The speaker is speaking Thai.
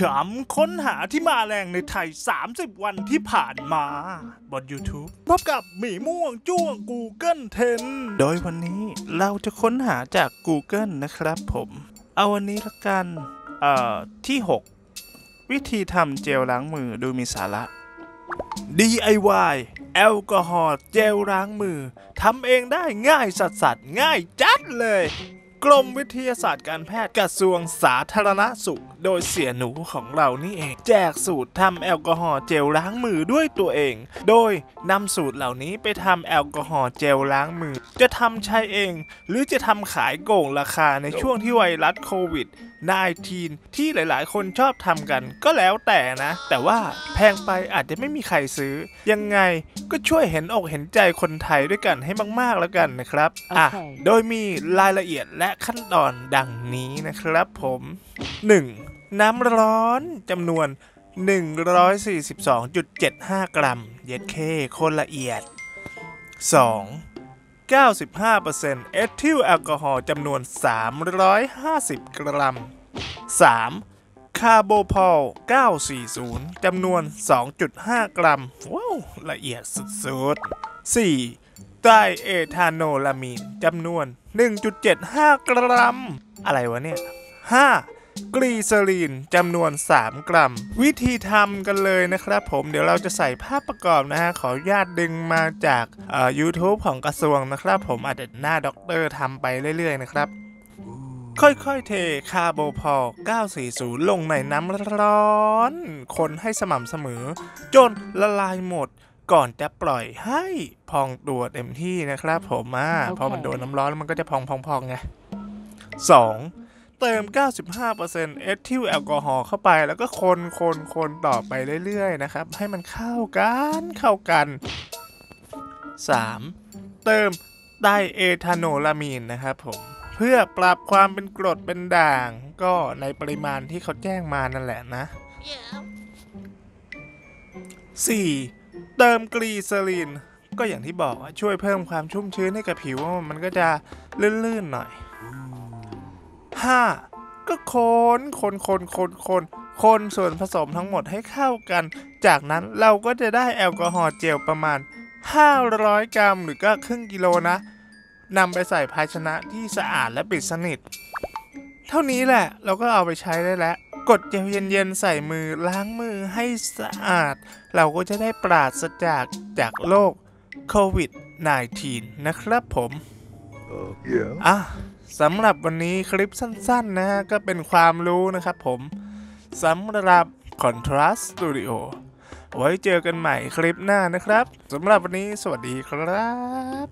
คำค้นหาที่มาแรงในไทย 30 วันที่ผ่านมา บน YouTube พบกับหมีม่วงจ้วง Google 10 โดยวันนี้เราจะค้นหาจาก Google นะครับผม เอาวันนี้ละกัน เอ่อ ที่ 6 วิธีทำเจลล้างมือดูมีสาระ DIY แอลกอฮอล์เจลล้างมือทำเองได้ง่ายสัสสัสง่ายจัดเลย กรมวิทยาศาสตร์การแพทย์กระทรวงสาธารณสุข โดยเสียหนูของเรานี่เอง แจกสูตรทำแอลกอฮอล์เจลล้างมือด้วยตัวเอง โดยนำสูตรเหล่านี้ไปทำแอลกอฮอล์เจลล้างมือ จะทำใช้เอง หรือจะทำขายโก่งราคาในช่วงที่ไวรัสโควิด19 ที่หลายๆ คนชอบทำกันก็แล้วแต่นะ แต่ว่าแพงไปอาจจะไม่มีใครซื้อ ยังไงก็ช่วยเห็นอกเห็นใจคนไทยด้วยกันให้มาก ๆ แล้วกันนะครับอะโอเคโดยมีรายละเอียดและขั้นตอนดังนี้นะครับผม 1. น้ำร้อนจำนวน 142.75 กรัม เย็ดเคคนละเอียด 2. 95%เอทิลแอลกอฮอล์จำนวน 350 กรัม 3. คาร์โบพอล 940 จำนวน 2.5 กรัม ว้าว ละเอียดสุดๆ 4. triethanolamine จำนวน 1.75 กรัม อะไรวะเนี่ย 5. กลีเซอรีนจำนวน 3 กรัม วิธีทำกันเลยนะครับผมเดี๋ยวเราจะใส่ภาพประกอบนะฮะ ขออนุญาตดึงมาจากเอ่อ YouTube ของกระทรวงนะครับผมอาจจะหน้าด็อกเตอร์ทำไปเรื่อยๆนะครับค่อยๆ เท Carbopol 940 ลงในน้ำร้อน คนให้สม่ำเสมอ จนละลายหมดก่อนจะปล่อยให้พองตัวเต็มที่นะครับผมอะโอเคพอมันโดนน้ำร้อนแล้วมันก็จะพองๆๆไง 2. เติม 95%เอทิลแอลกอฮอล์เข้าไป แล้วก็คนคนคนต่อไปเรื่อยๆ นะครับ ให้มันเข้ากันเข้ากัน 3. เติม triethanolamine นะครับผม เพื่อปรับความเป็นกรดเป็นด่าง ก็ในปริมาณที่เขาแจ้งมานั่นแหละนะ 4. เติมกลีเซอรีนก็อย่างที่บอกช่วยเพิ่มความชุ่มชื้นให้กับผิวมันก็จะลื่นๆหน่อย 5. ก็คนคนคนคนคนคนส่วนผสมทั้งหมดให้เข้ากัน จากนั้นเราก็จะได้แอลกอฮอล์เจลประมาณ 500 กรัมหรือก็ครึ่งกิโลนะนำไปใส่ภาชนะที่สะอาดและปิดสนิท เท่านี้แหละเราก็เอาไปใช้ได้แล้วกดเจลเย็นๆใส่มือล้างมือให้สะอาด เราก็จะได้ปราศจากจากโรคโควิด -19 นะครับผม Uh, yeah. อะ สำหรับวันนี้คลิปสั้นๆนะฮะก็เป็นความรู้นะครับผมสำหรับ Contrast Studio ไว้เจอกันใหม่คลิปหน้านะครับสำหรับวันนี้สวัสดีครับ